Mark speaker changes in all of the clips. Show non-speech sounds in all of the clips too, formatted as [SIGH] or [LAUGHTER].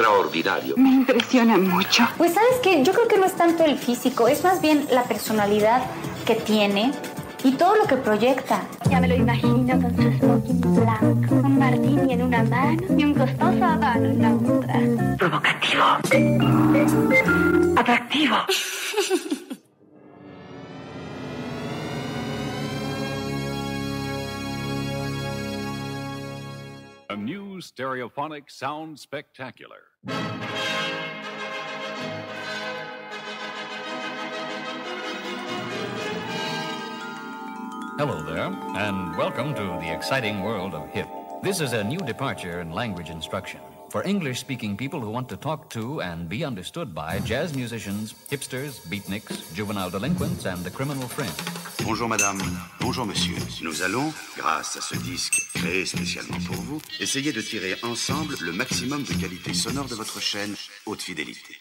Speaker 1: extraordinario.
Speaker 2: Me impresiona mucho.
Speaker 3: Pues sabes que yo creo que no es tanto el físico, es más bien la personalidad que tiene y todo lo que proyecta.
Speaker 4: Ya me lo imagino con su smoking blanco, un martini en una mano y un costoso habano en la otra.
Speaker 2: Provocativo. Atractivo. [LAUGHS]
Speaker 5: stereophonic sound spectacular.
Speaker 6: Hello there, and welcome to the exciting world of hip. This is a new departure in language instruction for English speaking people who want to talk to and be understood by jazz musicians, hipsters, beatniks, juvenile delinquents, and the criminal fringe.
Speaker 7: Bonjour madame, bonjour monsieur. Nous allons, grâce à ce disque créé spécialement pour vous, essayer de tirer ensemble le maximum de qualité sonore de votre chaîne haute fidélité.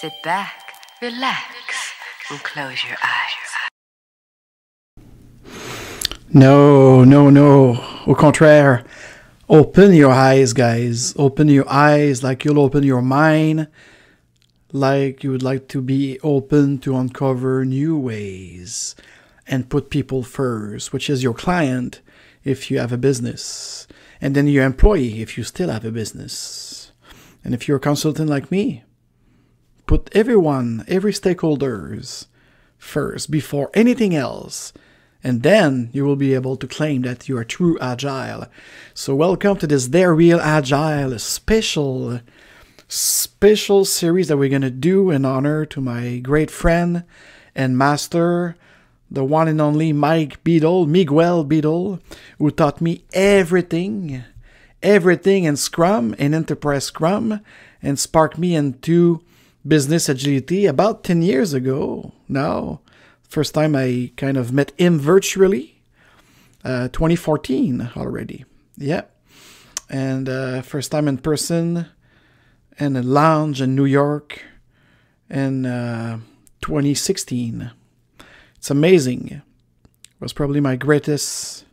Speaker 8: Sit back, relax, and close your eyes.
Speaker 9: No, no, no. Au contraire. Open your eyes, guys. Open your eyes like you'll open your mind. Like you would like to be open to uncover new ways and put people first, which is your client if you have a business, and then your employee if you still have a business. And if you're a consultant like me, put everyone, every stakeholders first before anything else and then you will be able to claim that you are true agile. So welcome to this Dare Real Agile special special series that we're going to do in honor to my great friend and master, the one and only Mike Beedle, Miguel Beedle, who taught me everything, everything in Scrum, in Enterprise Scrum, and sparked me into business agility about 10 years ago now. First time I kind of met him virtually, uh, 2014 already. Yeah. And uh, first time in person in a lounge in New York in uh, 2016. It's amazing. It was probably my greatest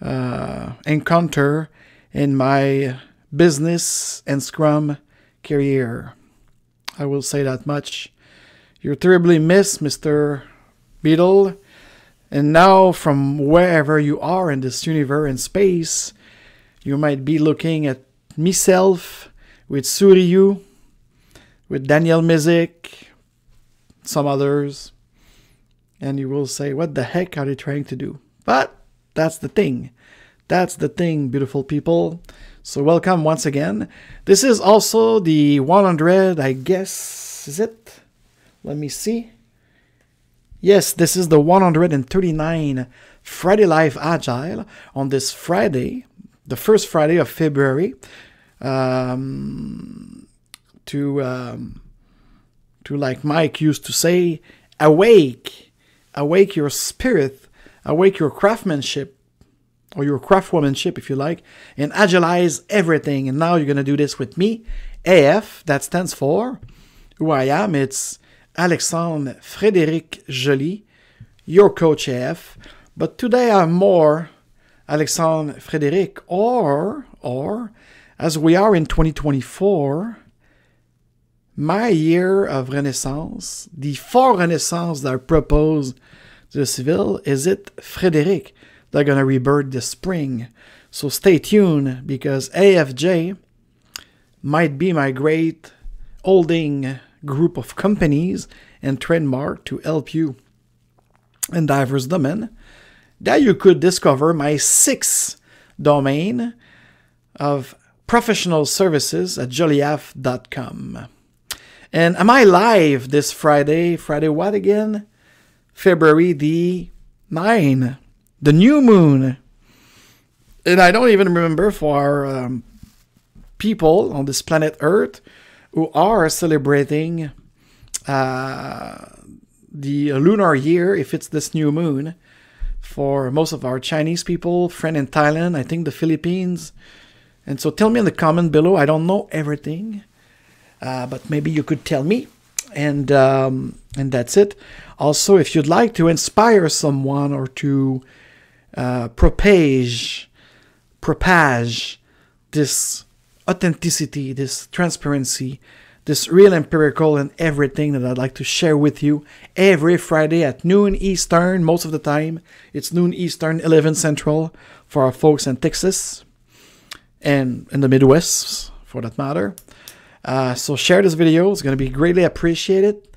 Speaker 9: uh, encounter in my business and Scrum career. I will say that much. You're terribly missed, Mr. Beedle. And now, from wherever you are in this universe and space, you might be looking at myself with Suryu, with Daniel Mezick, some others, and you will say, What the heck are they trying to do? But that's the thing. That's the thing, beautiful people. So, welcome once again. This is also the 100, I guess, is it? Let me see. Yes, this is the 139 Friday Live Agile on this Friday, the first Friday of February, um, to um, to like Mike used to say, awake, awake your spirit, awake your craftsmanship, or your craftwomanship, if you like, and agilize everything. And now you're gonna do this with me, AF. That stands for who I am. It's Alexandre Frédéric Joly, your coach AF. But today I'm more Alexandre Frédéric, or or as we are in 2024, my year of renaissance, the four renaissance that I propose to the civil, is it Frédéric? They're gonna rebirth this spring. So stay tuned because AFJ might be my great holding group of companies and trademark to help you in diverse domain that you could discover my sixth domain of professional services at joliaf.com. And am I live this Friday? Friday what again? February the 9, the new moon. And I don't even remember for um, people on this planet Earth who are celebrating uh, the lunar year, if it's this new moon, for most of our Chinese people, friend in Thailand, I think the Philippines. And so tell me in the comment below. I don't know everything, uh, but maybe you could tell me. And um, and that's it. Also, if you'd like to inspire someone or to uh, propage propage this authenticity, this transparency, this real empirical and everything that I'd like to share with you every Friday at noon Eastern. Most of the time, it's noon Eastern, 11 Central for our folks in Texas and in the Midwest, for that matter. Uh, so share this video; it's going to be greatly appreciated.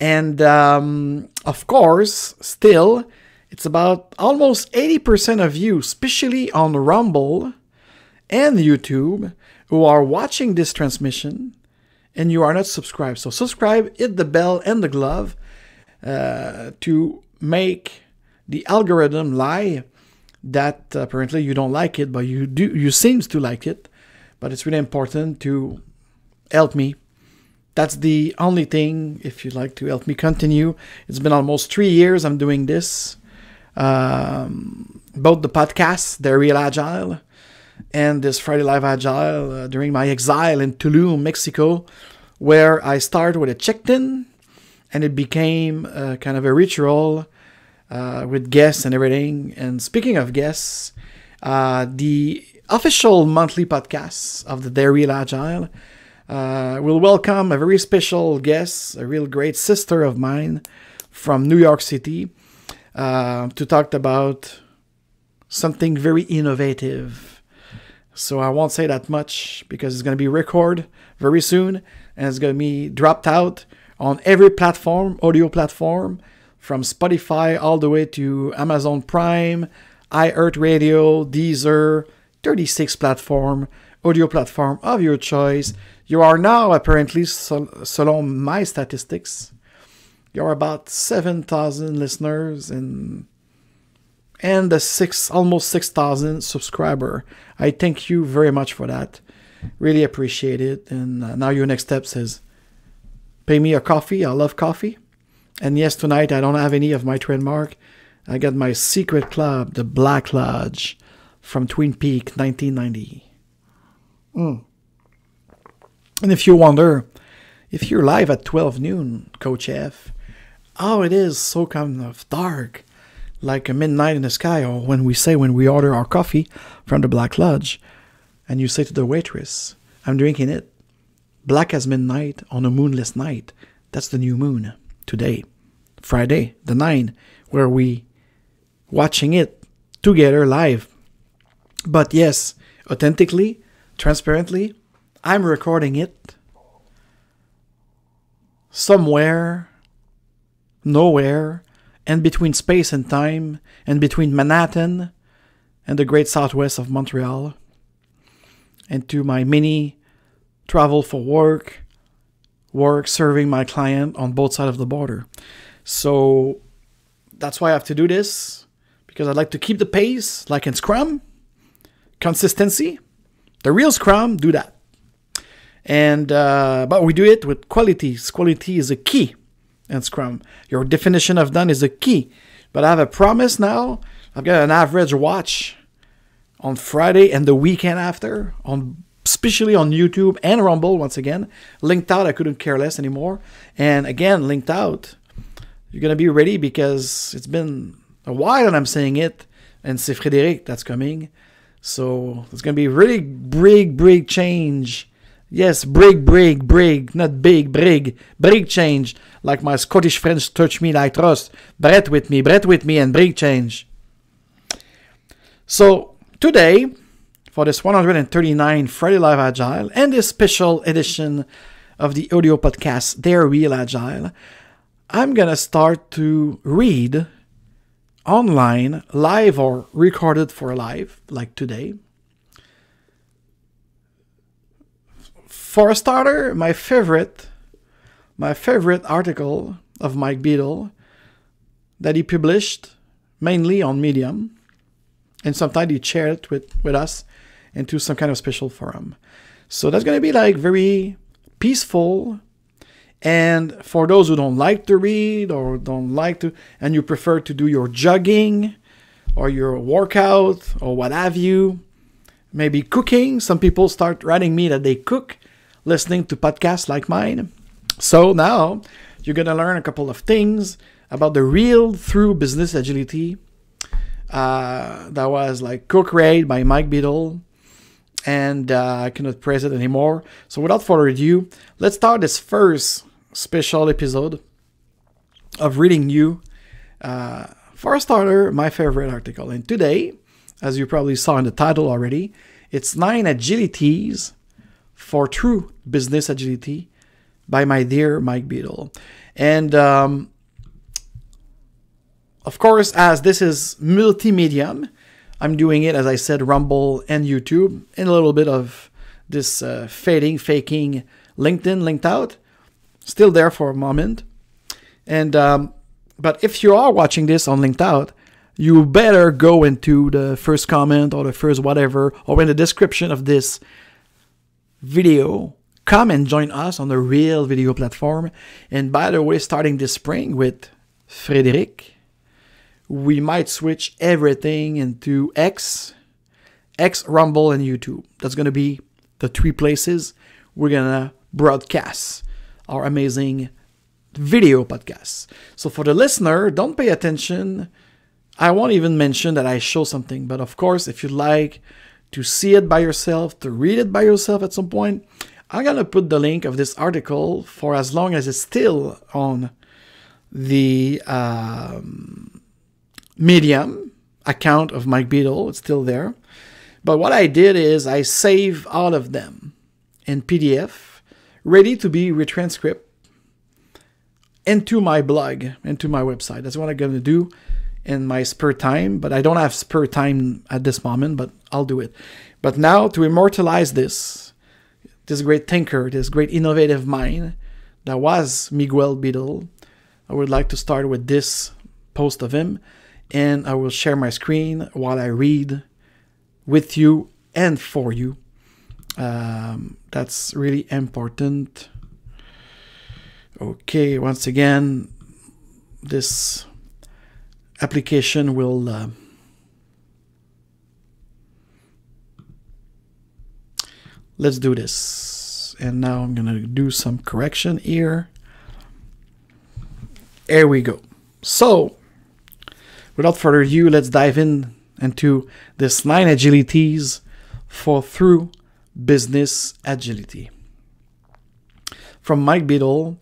Speaker 9: And um, of course, still, it's about almost 80% of you, especially on Rumble and YouTube, who are watching this transmission and you are not subscribed. So subscribe, hit the bell and the glove uh, to make the algorithm lie that apparently you don't like it, but you do. You seems to like it, but it's really important to help me. That's the only thing. If you'd like to help me continue, it's been almost three years I'm doing this. Um, both the podcasts, Dare Real Agile, and this Friday Live Agile uh, during my exile in Tulum, Mexico, where I started with a check-in, and it became uh, kind of a ritual uh, with guests and everything. And speaking of guests, uh, the official monthly podcast of the Dairy Agile uh, will welcome a very special guest, a real great sister of mine from New York City, to talk about something very innovative. So I won't say that much because it's going to be recorded very soon and it's going to be dropped out on every platform, audio platform, from Spotify all the way to Amazon Prime, iHeartRadio, Deezer, 36 platform, audio platform of your choice. You are now apparently, selon my statistics, you're about 7,000 listeners and and the six almost 6,000 subscriber. I thank you very much for that. Really appreciate it. And uh, now your next step says, pay me a coffee. I love coffee. And yes, tonight I don't have any of my trademark. I got my secret club, the Black Lodge, from Twin Peak, 1990. Mm. And if you wonder, if you're live at 12 noon, Coach F, oh, it is so kind of dark, like a midnight in the sky, or when we say when we order our coffee from the Black Lodge, and you say to the waitress, I'm drinking it, black as midnight on a moonless night. That's the new moon today, Friday, the 9, where we watching it together live. But yes, authentically, transparently, I'm recording it somewhere, nowhere, and between space and time, and between Manhattan and the great southwest of Montreal, and to my mini travel for work, work serving my client on both sides of the border. So that's why I have to do this because I'd like to keep the pace, like in Scrum, consistency. The real Scrum do that, and uh, but we do it with quality. Quality is a key in Scrum. Your definition of done is a key. But I have a promise now. I've got an average watch on Friday and the weekend after on especially on YouTube and Rumble once again. Linked out, I couldn't care less anymore. And again, linked out, you're gonna be ready because it's been a while and I'm saying it, and c'est Frédéric that's coming. So it's gonna be really big, big change. Yes, brig, brig, brig, not big, brig, brig change. Like my Scottish friends touch me like trust. Brett with me, Brett with me, and brig change. So today, for this 139 Friday Live Agile and this special edition of the audio podcast, Dare Real Agile, I'm gonna start to read online, live or recorded for live, like today. For a starter, my favorite, my favorite article of Mike Beedle that he published mainly on Medium, and sometimes he shared it with, with us into some kind of special forum. So that's going to be like very peaceful. And for those who don't like to read or don't like to, and you prefer to do your jogging or your workout or what have you, maybe cooking. Some people start writing me that they cook listening to podcasts like mine. So now you're going to learn a couple of things about the real through business agility uh, that was like co-created by Mike Beedle, and uh, I cannot praise it anymore. So without further ado, let's start this first special episode of reading you. Uh, for a starter, my favorite article. And today, as you probably saw in the title already, it's nine agilities for true business agility by my dear Mike Beedle. And um, of course, as this is multimedia, I'm doing it, as I said, Rumble and YouTube, and a little bit of this uh, fading, faking LinkedIn linked out. Still there for a moment. And, um, but if you are watching this on linked out, you better go into the first comment or the first whatever, or in the description of this video. Come and join us on the real video platform. And by the way, starting this spring with Frederic, we might switch everything into X, X, Rumble, and YouTube. That's going to be the three places we're going to broadcast our amazing video podcasts. So for the listener, don't pay attention. I won't even mention that I show something, but of course, if you like to see it by yourself, to read it by yourself at some point, I'm going to put the link of this article for as long as it's still on the um, Medium account of Mike Beedle. It's still there. But what I did is I save all of them in PDF, ready to be retranscript into my blog, into my website. That's what I'm going to do in my spare time, but I don't have spare time at this moment, but I'll do it. But now to immortalize this, this great thinker, this great innovative mind that was Miguel Beedle, I would like to start with this post of him and I will share my screen while I read with you and for you. Um, that's really important. Okay, once again, this application will uh, let's do this. And now I'm gonna do some correction here. There we go. So without further ado, let's dive in into this nine agilities for through business agility. From Mike Beedle,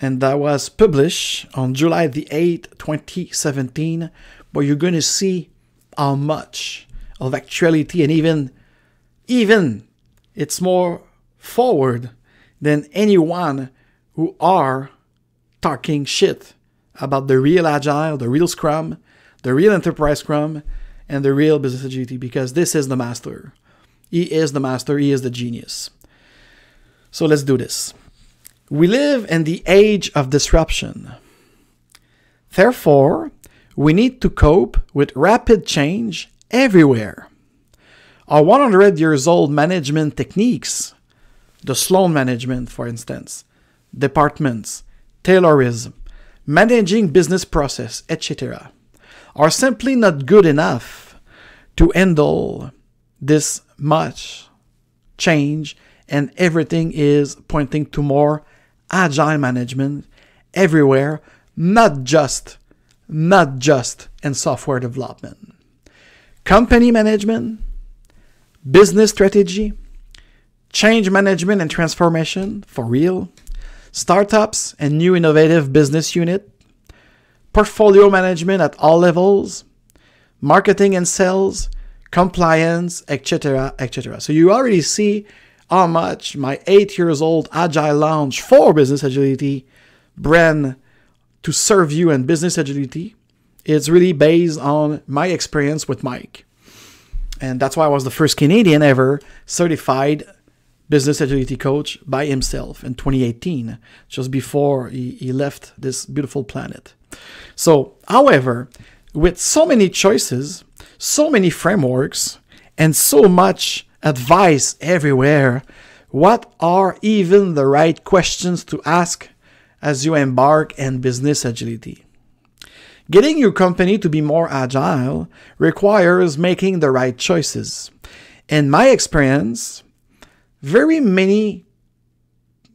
Speaker 9: and that was published on July the 8th, 2017. But you're going to see how much of actuality and even, even it's more forward than anyone who are talking shit about the real agile, the real scrum, the real enterprise scrum, and the real business agility because this is the master. He is the master, he is the genius. So let's do this. We live in the age of disruption. Therefore, we need to cope with rapid change everywhere. Our 100 years old management techniques, the Sloan management, for instance, departments, Taylorism, managing business process, etc., are simply not good enough to handle this much change, and everything is pointing to more agile management everywhere, not just not just in software development. Company management, business strategy, change management and transformation for real, startups and new innovative business unit, portfolio management at all levels, marketing and sales, compliance, etc., etc. So you already see how much my eight years old Agile Lounge for Business Agility brand to serve you in business agility is really based on my experience with Mike. And that's why I was the first Canadian ever certified business agility coach by himself in 2018, just before he, he left this beautiful planet. So, however, with so many choices, so many frameworks, and so much advice everywhere, what are even the right questions to ask as you embark in business agility? Getting your company to be more agile requires making the right choices. In my experience, very many,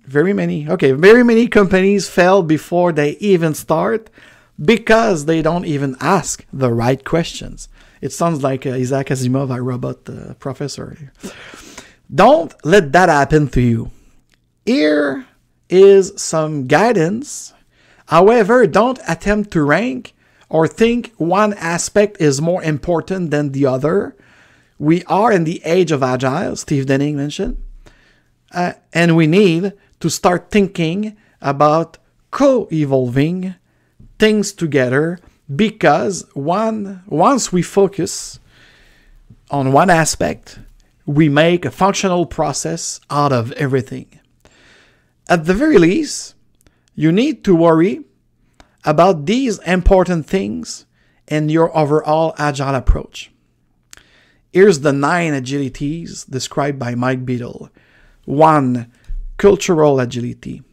Speaker 9: very many, okay, very many companies fail before they even start because they don't even ask the right questions. It sounds like uh, Isaac Asimov, I robot uh, professor. Don't let that happen to you. Here is some guidance. However, don't attempt to rank or think one aspect is more important than the other. We are in the age of agile, Steve Denning mentioned, uh, and we need to start thinking about co evolving things together because one once we focus on one aspect, we make a functional process out of everything. At the very least, you need to worry about these important things in your overall agile approach. Here's the nine agilities described by Mike Beedle. One, cultural agility.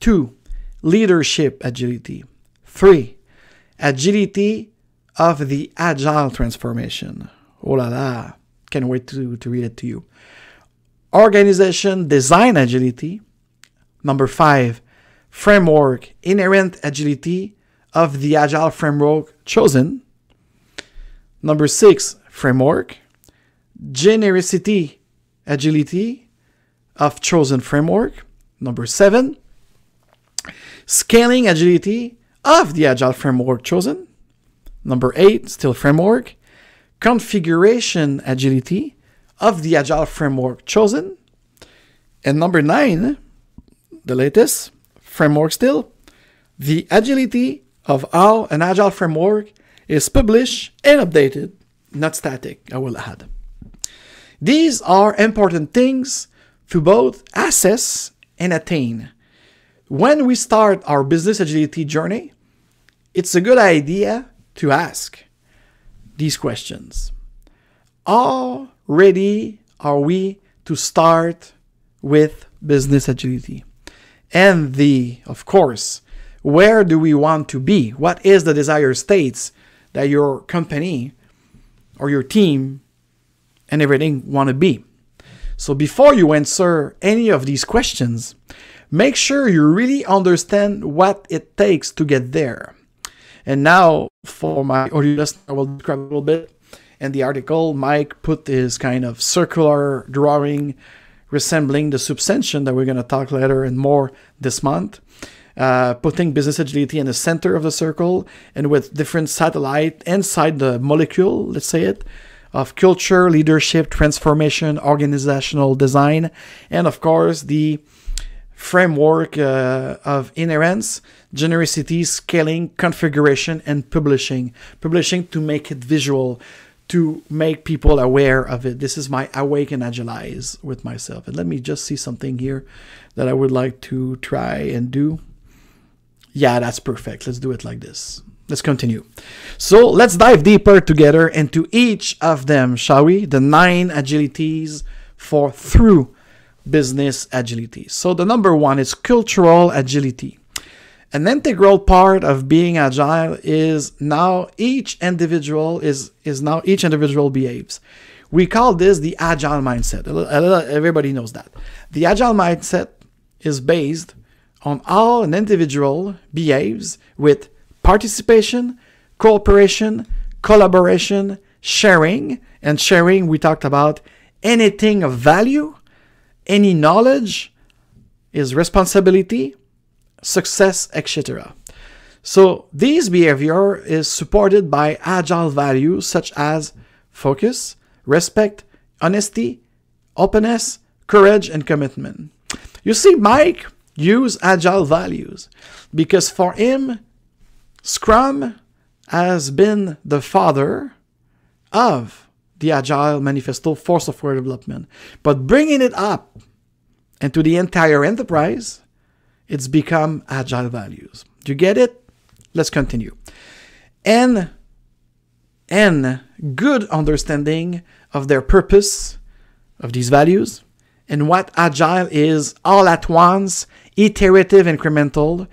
Speaker 9: Two, leadership agility. Three, agility of the agile transformation. Oh la la, can't wait to, to read it to you. Organization design agility. Number five, framework inherent agility of the agile framework chosen. Number six, framework genericity agility of chosen framework. Number seven, scaling agility of the agile framework chosen. Number eight, still framework, configuration agility of the agile framework chosen. And number nine, the latest framework still, the agility of how an agile framework is published and updated, not static, I will add. These are important things to both assess and attain. When we start our business agility journey, it's a good idea to ask these questions. How ready are we to start with business agility? And the, of course, where do we want to be? What is the desired states that your company or your team and everything want to be? So before you answer any of these questions, make sure you really understand what it takes to get there. And now for my audio listener, I will describe a little bit. In the article, Mike put his kind of circular drawing resembling the subsumption that we're going to talk later and more this month. Uh, putting business agility in the center of the circle and with different satellite inside the molecule, let's say it, of culture, leadership, transformation, organizational design, and of course the framework uh, of inherence, genericity, scaling, configuration, and publishing. Publishing to make it visual, to make people aware of it. This is my awake and agilize with myself. And let me just see something here that I would like to try and do. Yeah, that's perfect. Let's do it like this. Let's continue. So let's dive deeper together into each of them, shall we? The nine agilities for through business agility. So the number one is cultural agility. An integral part of being agile is now each individual is is now each individual behaves. We call this the agile mindset. Everybody knows that. The agile mindset is based on how an individual behaves with participation, cooperation, collaboration, sharing, and sharing we talked about anything of value, any knowledge is responsibility, success, etc. So this behavior is supported by agile values such as focus, respect, honesty, openness, courage, and commitment. You see, Mike used agile values because for him, Scrum has been the father of the Agile Manifesto for software development. But bringing it up into the entire enterprise it's become agile values. Do you get it? Let's continue. And and good understanding of their purpose of these values and what agile is all at once, iterative incremental,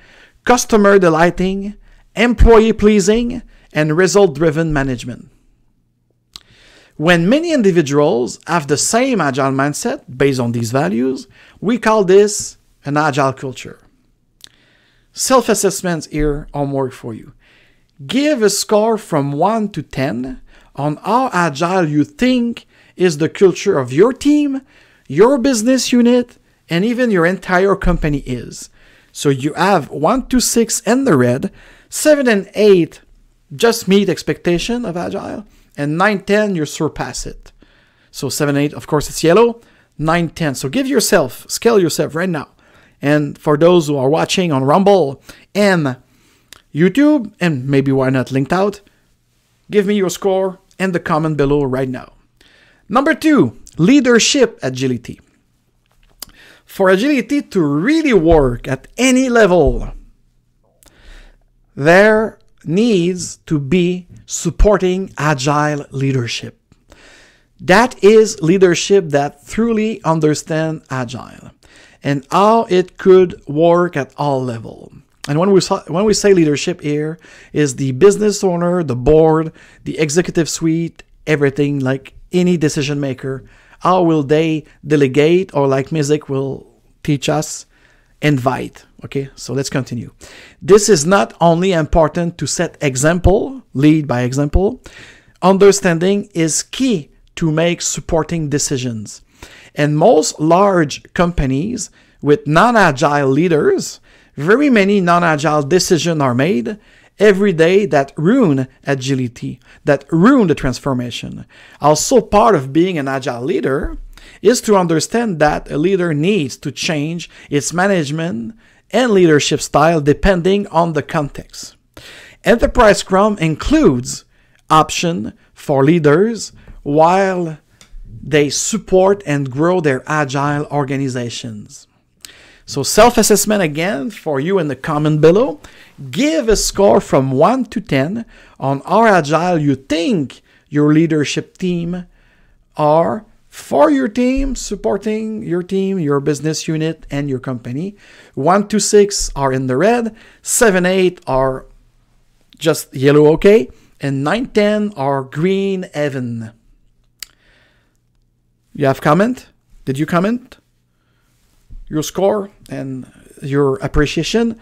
Speaker 9: customer delighting, employee pleasing, and result driven management. When many individuals have the same agile mindset based on these values, we call this an agile culture. Self assessments here, homework for you. Give a score from 1 to 10 on how agile you think is the culture of your team, your business unit, and even your entire company is. So you have 1 to 6 in the red, 7 and 8 just meet expectation of agile, and 9 10 you surpass it. So 7 8 of course it's yellow, 9 10. So give yourself, scale yourself right now. And for those who are watching on Rumble and YouTube, and maybe why not linked out, give me your score in the comment below right now. Number two, leadership agility. For agility to really work at any level, there needs to be supporting agile leadership. That is leadership that truly understands agile and how it could work at all level. And when we when we say leadership here is the business owner, the board, the executive suite, everything like any decision maker. How will they delegate or like music will teach us invite okay so let's continue. This is not only important to set example lead by example. Understanding is key to make supporting decisions. And most large companies with non-agile leaders very many non-agile decisions are made every day that ruin agility, that ruin the transformation. Also, part of being an agile leader is to understand that a leader needs to change its management and leadership style depending on the context. Enterprise Scrum includes option for leaders while they support and grow their agile organizations. So self-assessment again for you in the comment below. Give a score from 1 to 10 on how agile you think your leadership team are for your team, supporting your team, your business unit, and your company. 1 to 6 are in the red, 7, 8 are just yellow okay, and 9, 10 are green even. You have comment? Did you comment? your score and your appreciation.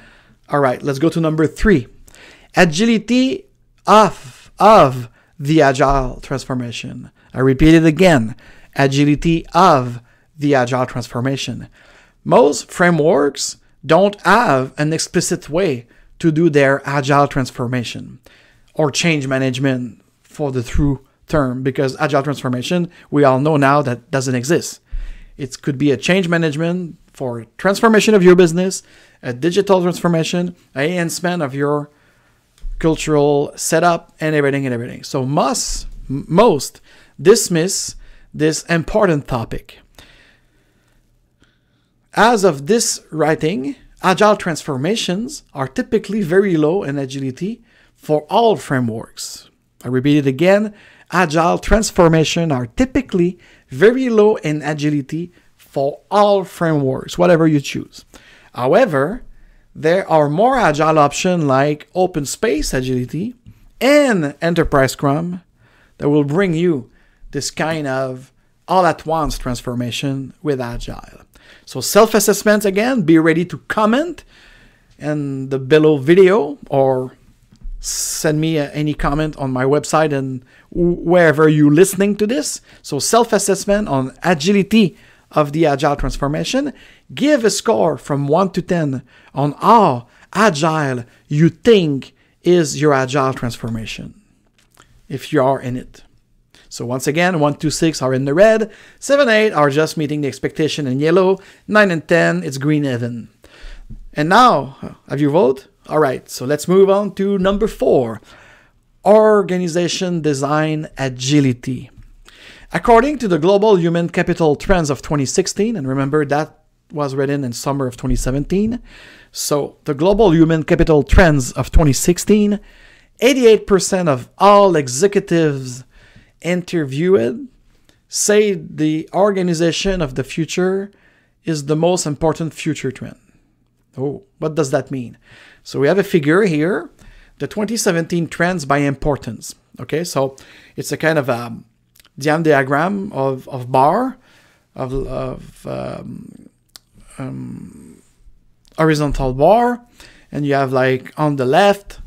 Speaker 9: All right, let's go to number three. Agility of, of the agile transformation. I repeat it again. Agility of the agile transformation. Most frameworks don't have an explicit way to do their agile transformation or change management for the true term because agile transformation, we all know now that doesn't exist. It could be a change management for transformation of your business, a digital transformation, a enhancement of your cultural setup, and everything and everything. So must most dismiss this important topic. As of this writing, agile transformations are typically very low in agility for all frameworks. I repeat it again, agile transformations are typically very low in agility for all frameworks, whatever you choose. However, there are more agile options like open space agility and enterprise scrum that will bring you this kind of all at once transformation with agile. So self-assessment again, be ready to comment in the below video or send me any comment on my website and wherever you're listening to this. So self-assessment on agility of the Agile transformation, give a score from 1 to 10 on how agile you think is your Agile transformation, if you are in it. So once again, 1 to 6 are in the red, 7 8 are just meeting the expectation in yellow, 9 and 10 it's green even. And now, have you voted? All right, so let's move on to number 4, organization design agility. According to the Global Human Capital Trends of 2016, and remember that was written in summer of 2017. So the Global Human Capital Trends of 2016, 88% of all executives interviewed say the organization of the future is the most important future trend. Oh, what does that mean? So we have a figure here, the 2017 trends by importance. Okay, so it's a kind of a Diam diagram of, of bar, of, of um, um, horizontal bar, and you have like on the left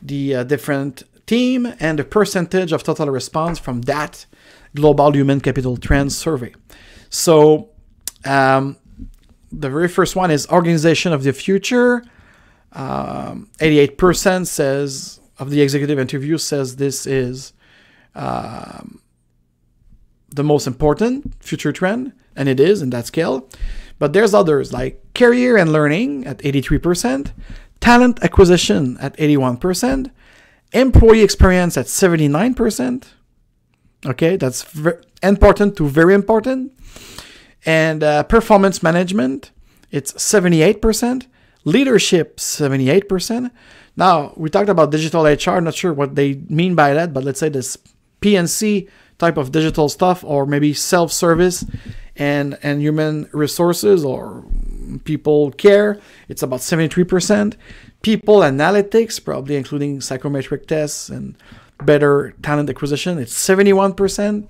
Speaker 9: the uh, different team and the percentage of total response from that global human capital trends survey. So, um, the very first one is organization of the future. Um, 88% says of the executive interview says this is um, the most important future trend, and it is in that scale. But there's others like career and learning at 83%, talent acquisition at 81%, employee experience at 79%. Okay, that's important to very important. And uh, performance management, it's 78%. Leadership, 78%. Now, we talked about digital HR. Not sure what they mean by that, but let's say this PNC type of digital stuff, or maybe self service and, and human resources or people care. It's about 73%. People analytics, probably including psychometric tests and better talent acquisition, it's 71%.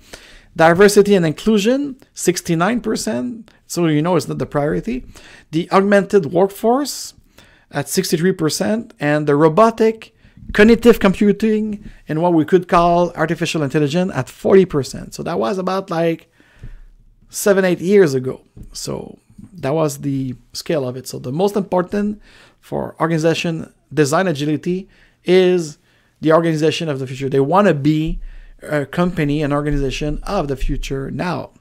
Speaker 9: Diversity and inclusion, 69%. So you know it's not the priority. The augmented workforce at 63%. And the robotic, cognitive computing, and what we could call artificial intelligence at 40%. So that was about like seven, eight years ago. So that was the scale of it. So the most important for organization design agility is the organization of the future. They want to be a company, an organization of the future now.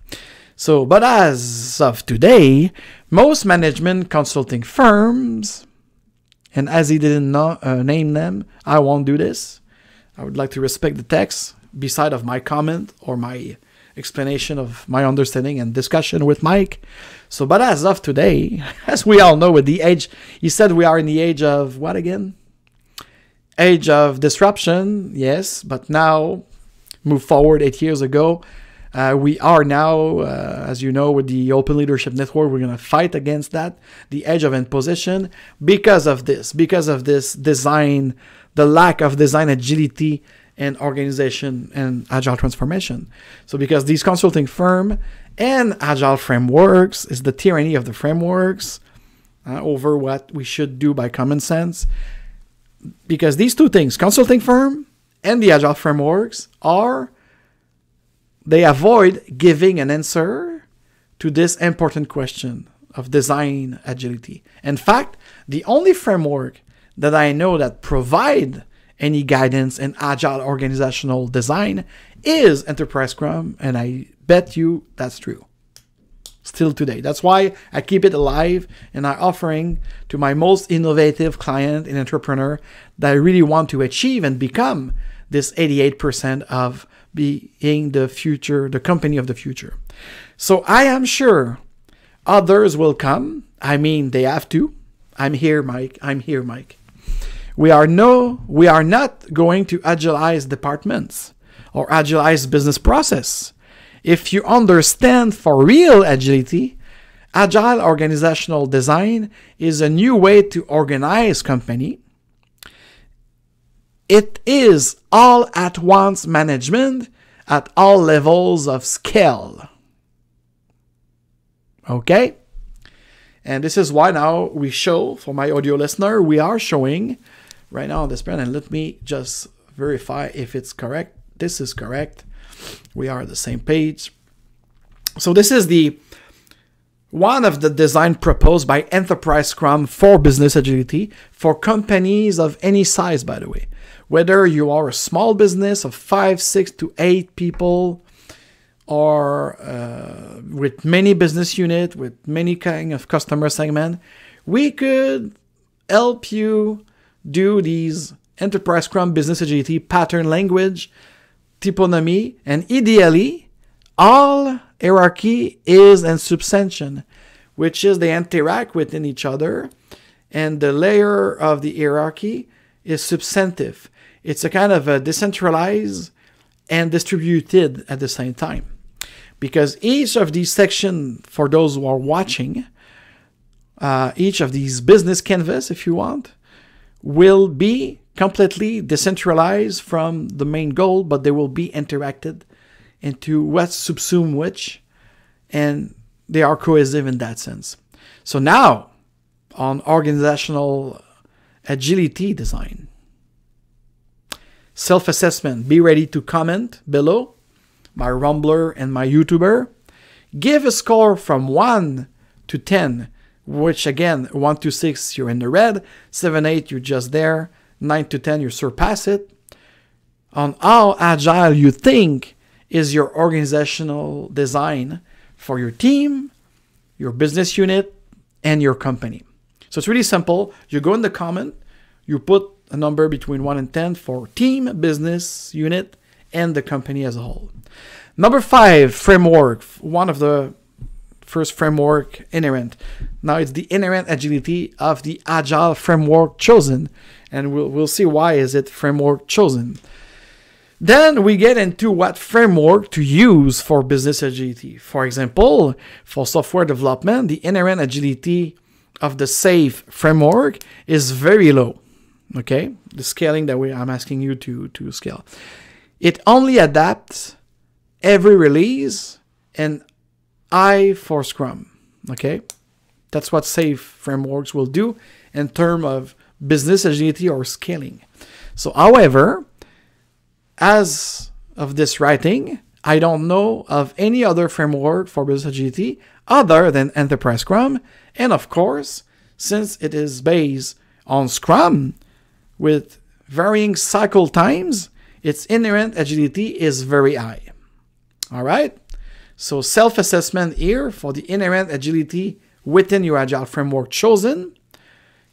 Speaker 9: So, but as of today, most management consulting firms, and as he didn't know, uh, name them, I won't do this. I would like to respect the text beside of my comment or my explanation of my understanding and discussion with Mike. So, but as of today, [LAUGHS] as we all know, with the age, he said we are in the age of what again? Age of disruption, yes, but now, move forward eight years ago, uh, we are now, uh, as you know, with the Open Leadership Network, we're going to fight against that, the edge of imposition, because of this, because of this design, the lack of design agility and organization and agile transformation. So, because these consulting firm and agile frameworks is the tyranny of the frameworks uh, over what we should do by common sense. Because these two things, consulting firm and the agile frameworks, are they avoid giving an answer to this important question of design agility. In fact, the only framework that I know that provide any guidance in agile organizational design is Enterprise Scrum, and I bet you that's true. Still today. That's why I keep it alive and I'm offering to my most innovative client and entrepreneur that I really want to achieve and become this 88% of being the future, the company of the future. So I am sure others will come. I mean, they have to. I'm here, Mike. I'm here, Mike. We are no, we are not going to agilize departments or agilize business process. If you understand for real agility, agile organizational design is a new way to organize company. It is all at once management at all levels of scale. Okay? And this is why now we show, for my audio listener, we are showing right now on this brand and let me just verify if it's correct. This is correct. We are on the same page. So this is the one of the design proposed by Enterprise Scrum for business agility for companies of any size, by the way. Whether you are a small business of five, six to eight people, or uh, with many business unit, with many kind of customer segment, we could help you do these enterprise scrum business agility pattern language typonymy and ideally all hierarchy is in subsumption which is they interact within each other and the layer of the hierarchy is substantive. It's a kind of a decentralized and distributed at the same time. Because each of these sections for those who are watching uh, each of these business canvas if you want will be completely decentralized from the main goal, but they will be interacted into what subsume which, and they are cohesive in that sense. So now, on organizational agility design, self assessment. Be ready to comment below, my Rumbler and my YouTuber. Give a score from 1 to 10, which again, 1 to 6, you're in the red, 7, 8, you're just there, 9 to 10, you surpass it. On how agile you think is your organizational design for your team, your business unit, and your company. So it's really simple. You go in the comment, you put a number between 1 and 10 for team, business unit, and the company as a whole. Number five, framework. One of the first framework inherent. Now it's the inherent agility of the agile framework chosen, and we'll, we'll see why is it framework chosen. Then we get into what framework to use for business agility. For example, for software development, the inherent agility of the SAFe framework is very low. Okay, the scaling that we I'm asking you to to scale, it only adapts every release and I for Scrum. Okay, that's what SAFe frameworks will do in terms of business agility or scaling. So, however, as of this writing, I don't know of any other framework for business agility other than Enterprise Scrum. And of course, since it is based on Scrum with varying cycle times, its inherent agility is very high. All right? So, self assessment here for the inherent agility within your Agile framework chosen.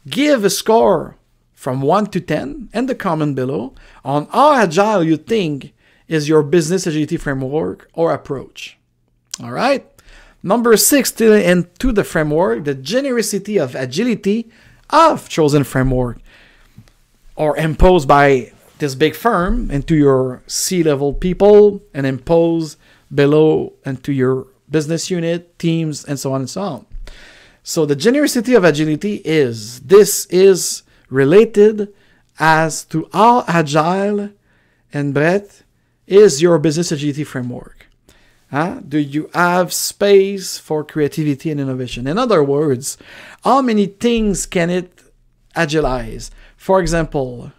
Speaker 9: Give a score from 1 to 10 and the comment below on how agile you think is your business agility framework or approach. All right. Number six, still into the framework, the genericity of agility of chosen framework or imposed by this big firm into your C level people and impose below and to your business unit, teams, and so on and so on. So the genericity of agility is this is related as to how agile and breadth is your business agility framework. Huh? Do you have space for creativity and innovation? In other words, how many things can it agilize? For example,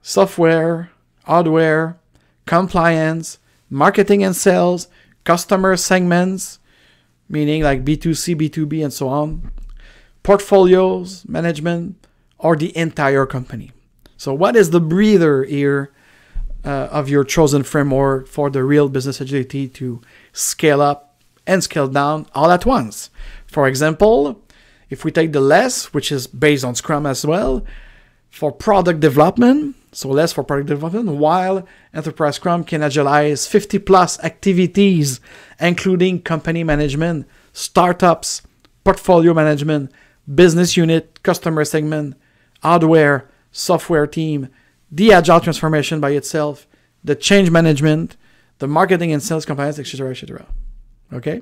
Speaker 9: software, hardware, compliance, marketing and sales, customer segments, meaning like B2C, B2B, and so on, portfolios, management, or the entire company. So, what is the breather here uh, of your chosen framework for the real business agility to scale up and scale down all at once? For example, if we take the LeSS, which is based on Scrum as well, for product development, so LeSS for product development, while Enterprise Scrum can agilize 50 plus activities, including company management, startups, portfolio management, business unit, customer segment, hardware, software team, the agile transformation by itself, the change management, the marketing and sales compliance, etc., etc. Okay.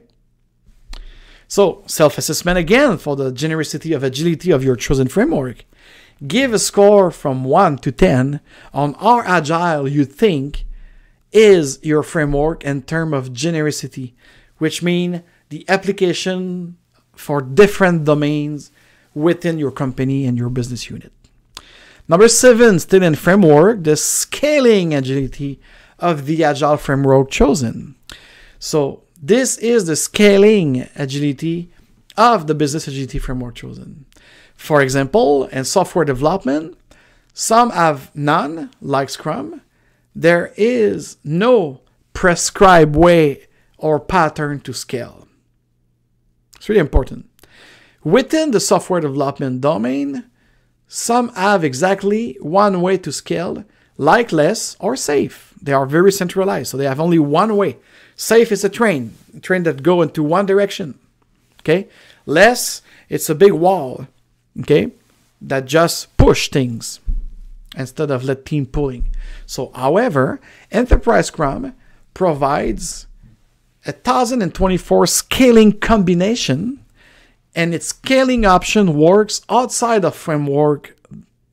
Speaker 9: So self-assessment again for the genericity of agility of your chosen framework. Give a score from 1 to 10 on how agile you think is your framework in terms of genericity, which mean the application for different domains within your company and your business unit. Number seven, still in framework, the scaling agility of the agile framework chosen. So this is the scaling agility of the business agility framework chosen. For example, in software development, some have none, like Scrum. There is no prescribed way or pattern to scale. It's really important. Within the software development domain, some have exactly one way to scale, like LeSS or SAFe. They are very centralized, so they have only one way. SAFe is a train, a train that go into one direction. Okay, LeSS it's a big wall. Okay, that just push things instead of let team pulling. So, however, Enterprise Scrum provides a 1024 scaling combination and its scaling option works outside of framework,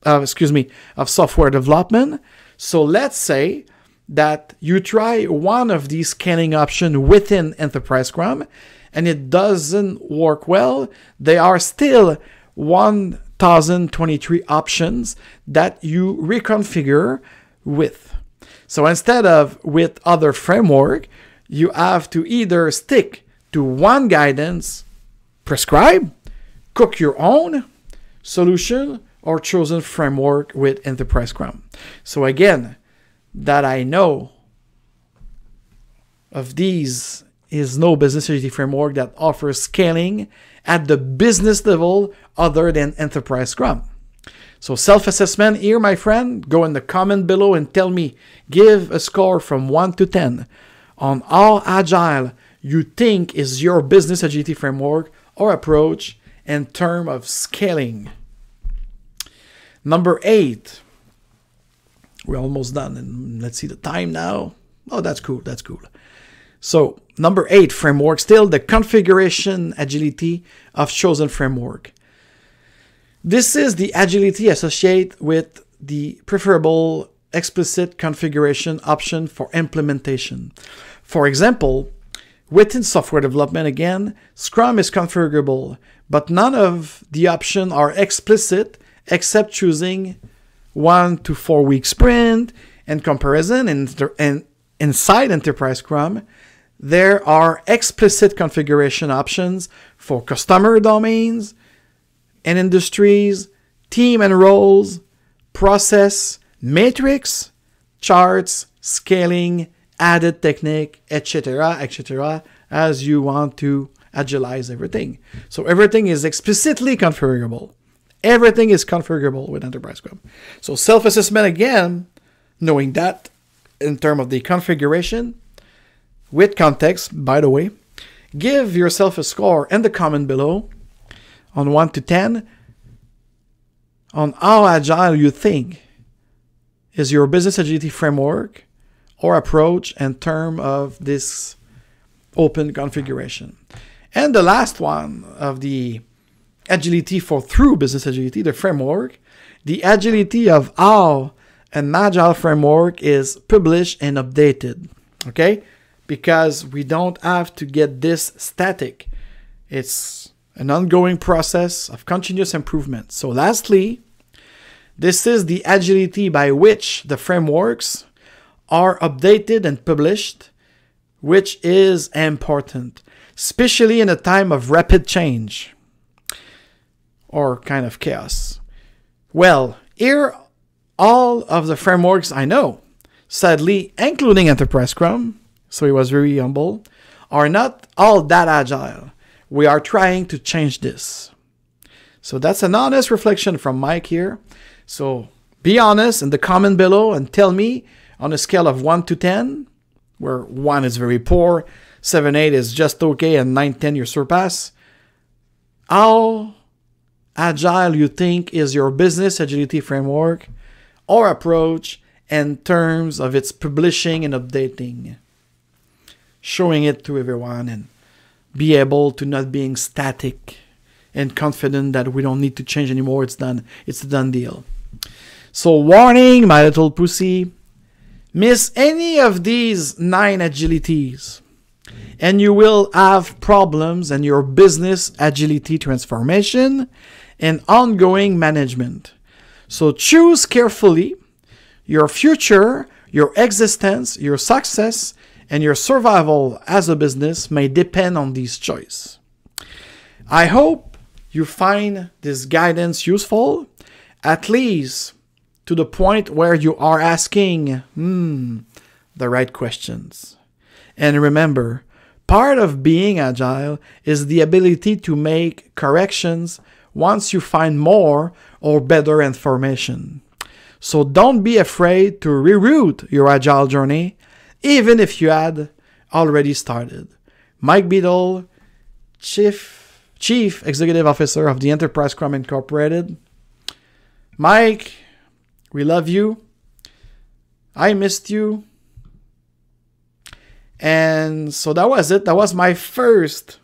Speaker 9: uh, excuse me, of software development. So let's say that you try one of these scaling options within Enterprise Scrum and it doesn't work well, they are still one 2023 options that you reconfigure with. So instead of with other framework, you have to either stick to one guidance, prescribe, cook your own solution, or chosen framework with Enterprise Scrum. So again, that I know of these is no business agility framework that offers scaling at the business level other than Enterprise Scrum. So self-assessment here, my friend, go in the comment below and tell me, give a score from 1 to 10 on how agile you think is your business agility framework or approach in terms of scaling. Number eight. We're almost done. And let's see the time now. Oh, that's cool. That's cool. So, number eight framework, still the configuration agility of chosen framework. This is the agility associated with the preferable explicit configuration option for implementation. For example, within software development again, Scrum is configurable, but none of the options are explicit except choosing one to four week sprint and comparison and, and inside Enterprise Scrum, there are explicit configuration options for customer domains and industries, team and roles, process, matrix, charts, scaling, added technique, etc., etc., as you want to agilize everything. So everything is explicitly configurable. Everything is configurable with Enterprise Scrum. So self-assessment again, knowing that in terms of the configuration, with context, by the way, give yourself a score in the comment below on 1 to 10 on how agile you think is your business agility framework or approach in terms of this open configuration. And the last one of the agility for through business agility, the framework, the agility of how an agile framework is published and updated. Okay? Because we don't have to get this static. It's an ongoing process of continuous improvement. So, lastly, this is the agility by which the frameworks are updated and published, which is important, especially in a time of rapid change or kind of chaos? Well, here all of the frameworks I know, sadly, including Enterprise Scrum, so he was very humble, are not all that agile. We are trying to change this. So that's an honest reflection from Mike here. So be honest in the comment below and tell me on a scale of 1 to 10, where 1 is very poor, 7, 8 is just okay, and 9, 10 you surpass, how agile you think is your business agility framework or approach in terms of its publishing and updating, showing it to everyone and be able to not being static and confident that we don't need to change anymore. It's done. It's a done deal. So warning, my little pussy, miss any of these nine agilities and you will have problems in your business agility transformation and ongoing management. So choose carefully. Your future, your existence, your success, and your survival as a business may depend on these choices. I hope you find this guidance useful, at least to the point where you are asking hmm, the right questions. And remember, part of being agile is the ability to make corrections once you find more or better information. So don't be afraid to reroute your agile journey, even if you had already started. Mike Beedle, Chief, Chief Executive Officer of the Enterprise Scrum Incorporated. Mike, we love you. I missed you. And so that was it. That was my first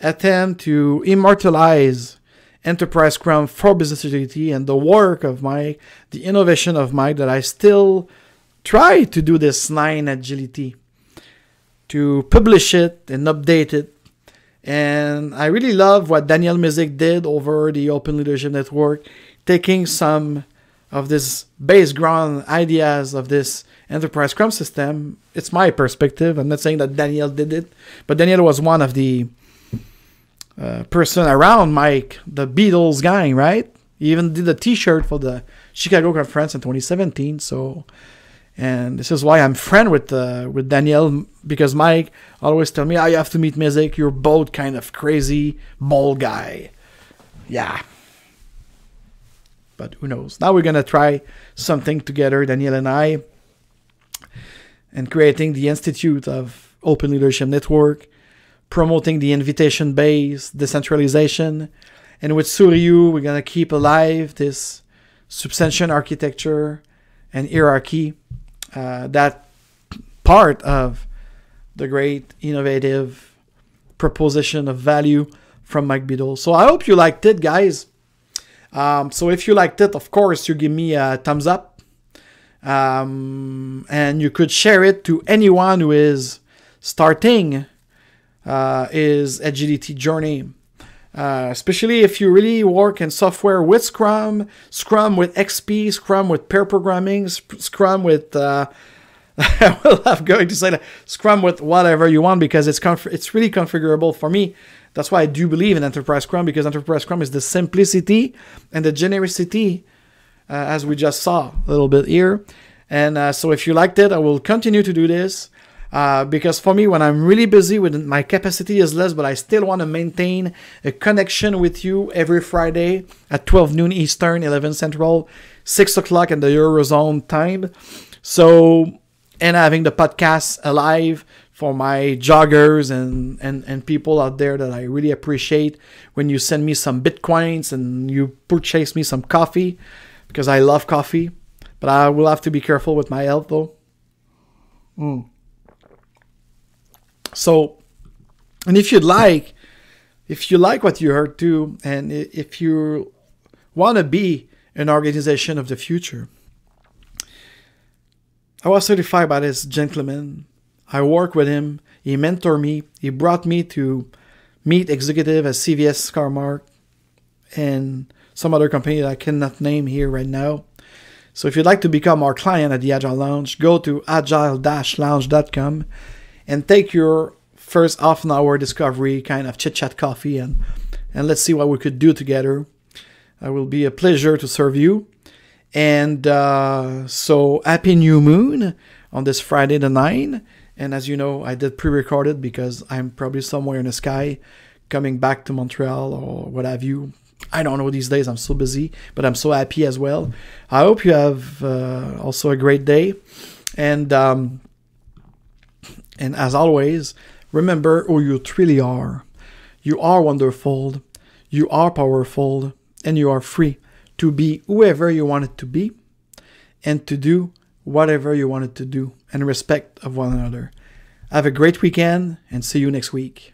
Speaker 9: attempt to immortalize Enterprise Scrum for Business Agility and the work of Mike, the innovation of Mike that I still try to do this nine agility, to publish it and update it And I really love what Daniel Mezick did over the Open Leadership Network, taking some of this base ground ideas of this enterprise scrum system. It's my perspective. I'm not saying that Daniel did it, but Daniel was one of the uh, person around Mike, the Beatles guy, right? He even did a T-shirt for the Chicago conference in 2017. So, and this is why I'm friend with uh, with Daniel because Mike always tell me, "I oh, have to meet Mezick. You're both kind of crazy, bald guy." Yeah. But who knows? Now we're gonna try something together, Daniel and I, and creating the Institute of Open Leadership Network, promoting the invitation-based decentralization, and with Suryu, we're gonna keep alive this subsumption architecture and hierarchy. Uh, that part of the great innovative proposition of value from Mike Beedle. So I hope you liked it, guys. Um, so if you liked it, of course, you give me a thumbs up. Um, and you could share it to anyone who is starting uh, his agility journey. Uh, especially if you really work in software with Scrum, Scrum with XP, Scrum with pair programming, Scrum with uh, [LAUGHS] well, I'm going to say that Scrum with whatever you want because it's it's really configurable for me. That's why I do believe in Enterprise Scrum because Enterprise Scrum is the simplicity and the genericity, uh, as we just saw a little bit here. And uh, so, if you liked it, I will continue to do this. Uh, because for me, when I'm really busy with my capacity is less, but I still want to maintain a connection with you every Friday at 12 noon Eastern, 11 Central, 6 o'clock in the Eurozone time. So, and having the podcast alive for my joggers and, and, and people out there that I really appreciate when you send me some bitcoins and you purchase me some coffee because I love coffee. But I will have to be careful with my health though. Mm. So, and if you'd like, if you like what you heard too, and if you want to be an organization of the future, I was certified by this gentleman. I worked with him. He mentored me. He brought me to meet executive at CVS Caremark and some other company that I cannot name here right now. So if you'd like to become our client at the Agile Lounge, go to agile-lounge.com and take your first half an hour discovery kind of chit chat coffee and and let's see what we could do together. It will be a pleasure to serve you. And uh, so happy new moon on this Friday the 9. And as you know, I did pre-recorded because I'm probably somewhere in the sky coming back to Montreal or what have you. I don't know these days. I'm so busy, but I'm so happy as well. I hope you have uh, also a great day. And um, and as always, remember who you truly are. You are wonderful, you are powerful, and you are free to be whoever you wanted to be and to do whatever you wanted to do in respect of one another. Have a great weekend and see you next week.